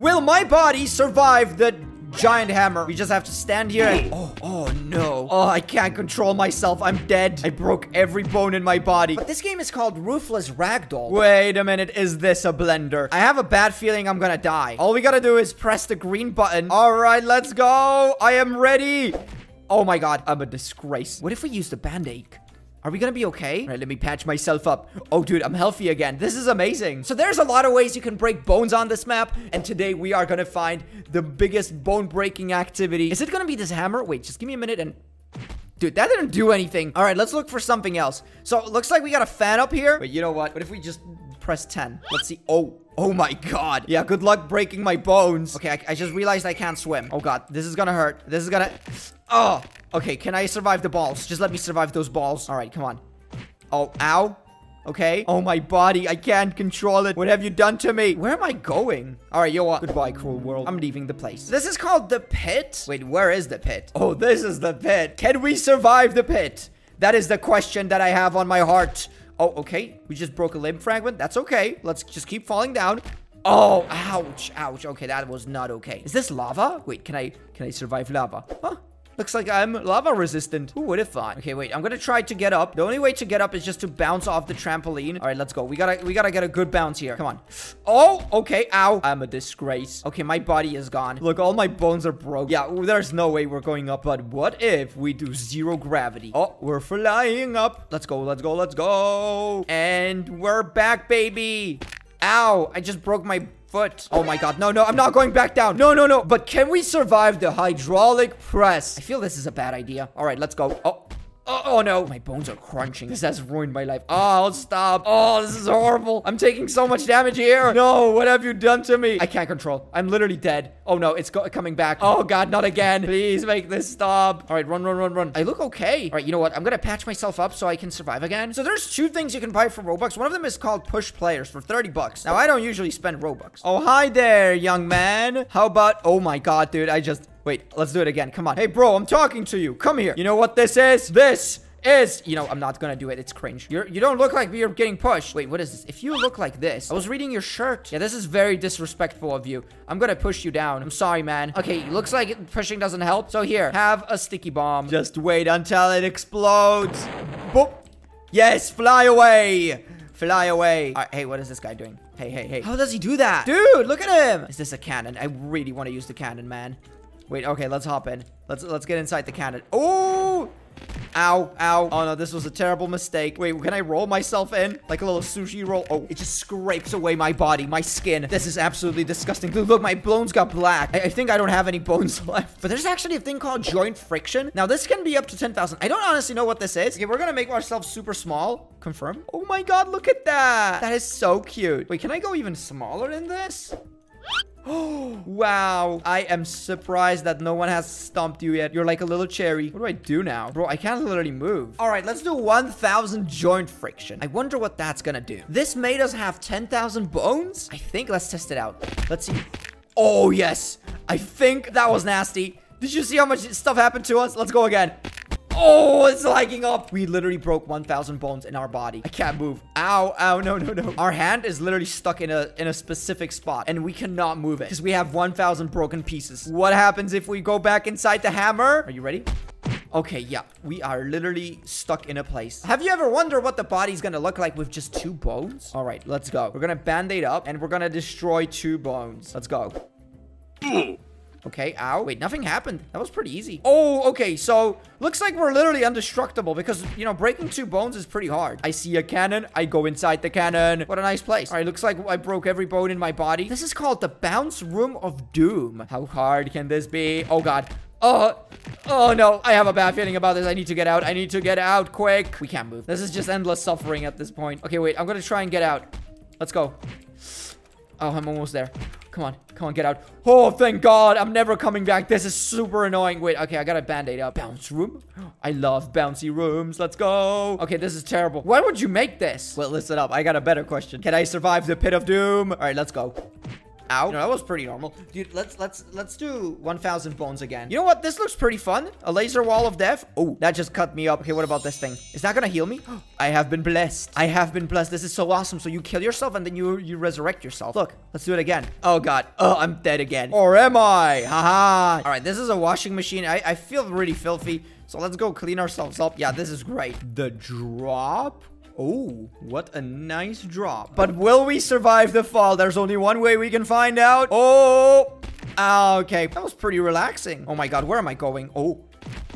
Will my body survive the giant hammer? We just have to stand here and... Oh, oh no. Oh, I can't control myself. I'm dead. I broke every bone in my body. But this game is called Ruthless Ragdoll. Wait a minute. Is this a blender? I have a bad feeling I'm gonna die. All we gotta do is press the green button. All right, let's go. I am ready. Oh my god, I'm a disgrace. What if we use the band-aid? Are we gonna be okay? All right, let me patch myself up. Oh, dude, I'm healthy again. This is amazing. So there's a lot of ways you can break bones on this map. And today we are gonna find the biggest bone breaking activity. Is it gonna be this hammer? Wait, just give me a minute and... Dude, that didn't do anything. All right, let's look for something else. So it looks like we got a fan up here. But you know what? What if we just press 10? Let's see. Oh, Oh my god. Yeah, good luck breaking my bones. Okay, I, I, just realized I can't swim. Oh god, this is gonna hurt. This is gonna... Oh, okay, can I survive the balls? Just let me survive those balls. All right, come on. Oh, ow. Okay. Oh, my body. I can't control it. What have you done to me? Where am I going? All right, yo, what? Goodbye, cruel world. I'm leaving the place. This is called the pit. Wait, where is the pit? Oh, this is the pit. Can we survive the pit? That is the question that I have on my heart. Oh, okay. We just broke a limb fragment. That's okay. Let's just keep falling down. Oh, ouch, ouch. Okay, that was not okay. Is this lava? Wait, can I, can I survive lava? Huh? Looks like I'm lava resistant. Who would have thought? Okay, wait. I'm gonna try to get up. The only way to get up is just to bounce off the trampoline. All right, let's go. We gotta, we gotta get a good bounce here. Come on. Oh, okay. Ow. I'm a disgrace. Okay, my body is gone. Look, all my bones are broke. Yeah, there's no way we're going up. But what if we do zero gravity? Oh, we're flying up. Let's go. Let's go. Let's go. And we're back, baby. Ow. I just broke my foot. Oh my god. No, no, I'm not going back down. No, no, no. But can we survive the hydraulic press? I feel this is a bad idea. All right, let's go. Oh. Oh, oh, no, my bones are crunching. This has ruined my life. Oh, stop. Oh, this is horrible. I'm taking so much damage here. No, what have you done to me? I can't control. I'm literally dead. Oh no, it's coming back. Oh god, not again. Please make this stop. All right, run, run, run, run. I look okay. All right, you know what? I'm gonna patch myself up so I can survive again. So there's two things you can buy for Robux. One of them is called push players for 30 bucks. Now, I don't usually spend Robux. Oh, hi there, young man. How about... Oh my god, dude. I just... Wait, let's do it again. Come on. Hey, bro, I'm talking to you. Come here. You know what this is? This is, you know, I'm not gonna do it. It's cringe. You're, you don't look like you're getting pushed. Wait, what is this? If you look like this, I was reading your shirt. Yeah, this is very disrespectful of you. I'm gonna push you down. I'm sorry, man. Okay, looks like pushing doesn't help. So here, have a sticky bomb. Just wait until it explodes. Boop. Yes, fly away. Fly away. Right, hey, what is this guy doing? Hey, hey, hey. How does he do that? Dude, look at him. Is this a cannon? I really want to use the cannon, man. Wait, okay, let's hop in. Let's let's get inside the cannon. Oh! Ow, ow. Oh no, this was a terrible mistake. Wait, can I roll myself in? Like a little sushi roll? Oh, it just scrapes away my body, my skin. This is absolutely disgusting. Dude, look, my bones got black. I, I, think I don't have any bones left. But there's actually a thing called joint friction. Now, this can be up to 10,000. I don't honestly know what this is. Okay, we're gonna make ourselves super small. Confirm. Oh my god, look at that. That is so cute. Wait, can I go even smaller than this? Oh, wow. I am surprised that no one has stomped you yet. You're like a little cherry. What do I do now? Bro, I can't literally move. All right, let's do 1,000 joint friction. I wonder what that's gonna do. This made us have 10,000 bones? I think let's test it out. Let's see. Oh, yes. I think that was nasty. Did you see how much stuff happened to us? Let's go again. Oh, it's lagging up. We literally broke 1,000 bones in our body. I can't move. Ow, ow, no, no, no. Our hand is literally stuck in a in a specific spot, and we cannot move it because we have 1,000 broken pieces. What happens if we go back inside the hammer? Are you ready? Okay, yeah, we are literally stuck in a place. Have you ever wondered what the body's gonna look like with just two bones? All right, let's go. We're gonna band-aid up, and we're gonna destroy two bones. Let's go. Okay, ow. Wait, nothing happened. That was pretty easy. Oh, okay, so looks like we're literally indestructible because, you know, breaking two bones is pretty hard. I see a cannon. I go inside the cannon. What a nice place. All right, looks like I broke every bone in my body. This is called the Bounce Room of Doom. How hard can this be? Oh, God. Oh, oh no, I have a bad feeling about this. I need to get out. I need to get out quick. We can't move. This is just endless suffering at this point. Okay, wait, I'm gonna try and get out. Let's go. Oh, I'm almost there. Come on. Come on, get out. Oh, thank God. I'm never coming back. This is super annoying. Wait, okay, I got a band-aid up. Bounce room? I love bouncy rooms. Let's go. Okay, this is terrible. Why would you make this? Well, listen up. I got a better question. Can I survive the pit of doom? All right, let's go. Ow. No, that was pretty normal. Dude, let's let's let's do 1000 bones again. You know what? This looks pretty fun. A laser wall of death. Oh, that just cut me up. Okay, what about this thing? Is that gonna heal me? I have been blessed. I have been blessed. This is so awesome. So you kill yourself and then you you resurrect yourself. Look, let's do it again. Oh god. Oh, I'm dead again. Or am I? Haha. All right, this is a washing machine. I, I feel really filthy. So let's go clean ourselves up. Yeah, this is great. The drop? Oh, what a nice drop. But will we survive the fall? There's only one way we can find out. Oh, ah, okay. That was pretty relaxing. Oh my god, where am I going? Oh,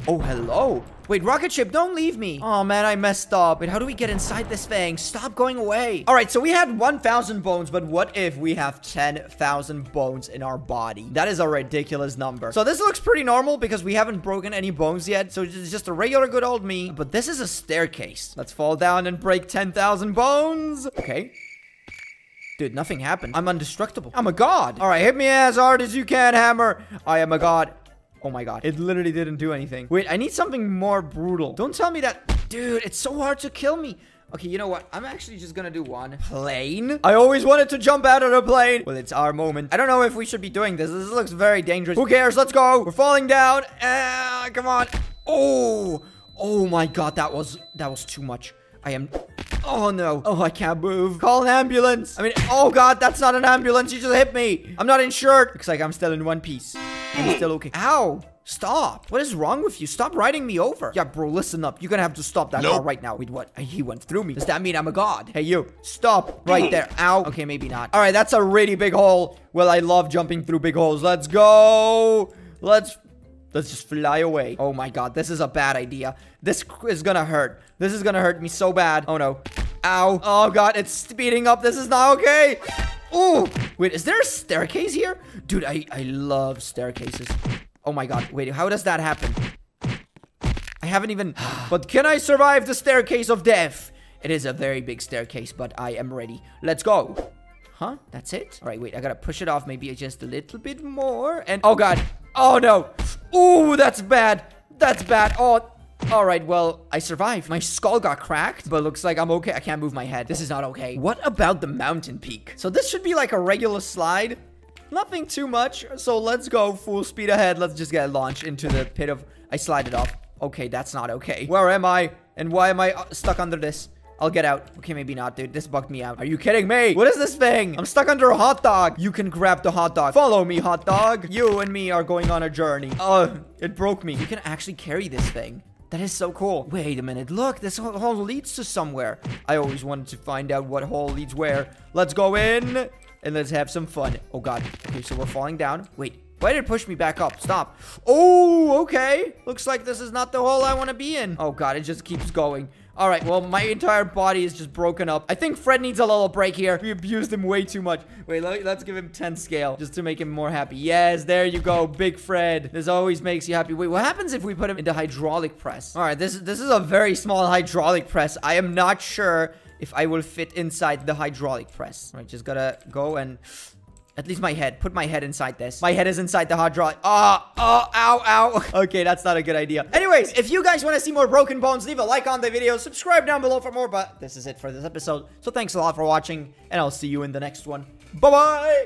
oh, hello. Wait, rocket ship, don't leave me. Oh man, I messed up. Wait, how do we get inside this thing? Stop going away. All right, so we had 1,000 bones, but what if we have 10,000 bones in our body? That is a ridiculous number. So this looks pretty normal because we haven't broken any bones yet. So it's just a regular good old me. But this is a staircase. Let's fall down and break 10,000 bones. Okay. Dude, nothing happened. I'm indestructible. I'm a god. All right, hit me as hard as you can, hammer. I am a god. Oh my god. It literally didn't do anything. Wait, I need something more brutal. Don't tell me that... Dude, it's so hard to kill me. Okay, you know what? I'm actually just gonna do one. Plane? I always wanted to jump out of the plane. Well, it's our moment. I don't know if we should be doing this. This looks very dangerous. Who cares? Let's go. We're falling down. Uh, come on. Oh. Oh my god, that was that was too much. I am Oh no. Oh, I can't move. Call an ambulance. I mean, oh god, that's not an ambulance. You just hit me. I'm not insured. Looks like I'm still in one piece. I'm still okay. Ow. Stop. What is wrong with you? Stop riding me over. Yeah, bro, listen up. You're gonna have to stop that nope. car right now. Wait, what? He went through me. Does that mean I'm a god? Hey, you. Stop right there. Ow. Okay, maybe not. All right, that's a really big hole. Well, I love jumping through big holes. Let's go. Let's Let's just fly away. Oh my god, this is a bad idea. This is gonna hurt. This is gonna hurt me so bad. Oh no. Ow. Oh god, it's speeding up. This is not okay. Ooh. Wait, is there a staircase here? Dude, I, I love staircases. Oh my god. Wait, how does that happen? I haven't even... but can I survive the staircase of death? It is a very big staircase, but I am ready. Let's go. Huh? That's it? All right, wait. I gotta push it off maybe just a little bit more. And... Oh god. Oh no. Ooh, that's bad. That's bad. Oh, all right, well, I survived. My skull got cracked, but looks like I'm okay. I can't move my head. This is not okay. What about the mountain peak? So this should be like a regular slide. Nothing too much. So let's go full speed ahead. Let's just get launched into the pit of... I slide it off. Okay, that's not okay. Where am I? And why am I uh, stuck under this? I'll get out. Okay, maybe not, dude. This bugged me out. Are you kidding me? What is this thing? I'm stuck under a hot dog. You can grab the hot dog. Follow me, hot dog. You and me are going on a journey. Oh, it broke me. You can actually carry this thing. That is so cool. Wait a minute. Look, this hole leads to somewhere. I always wanted to find out what hole leads where. Let's go in and let's have some fun. Oh, God. Okay, so we're falling down. Wait, why did it push me back up? Stop. Oh, okay. Looks like this is not the hole I want to be in. Oh, God, it just keeps going. All right, well, my entire body is just broken up. I think Fred needs a little break here. We abused him way too much. Wait, let, us give him 10 scale just to make him more happy. Yes, there you go, big Fred. This always makes you happy. Wait, what happens if we put him into hydraulic press? All right, this, is this is a very small hydraulic press. I am not sure if I will fit inside the hydraulic press. All right, just gotta go and at least my head. Put my head inside this. My head is inside the hydraulic. Ah, oh, oh, ow, ow. okay, that's not a good idea. Anyways, if you guys want to see more broken bones, leave a like on the video. Subscribe down below for more. But this is it for this episode. So thanks a lot for watching. And I'll see you in the next one. Bye-bye.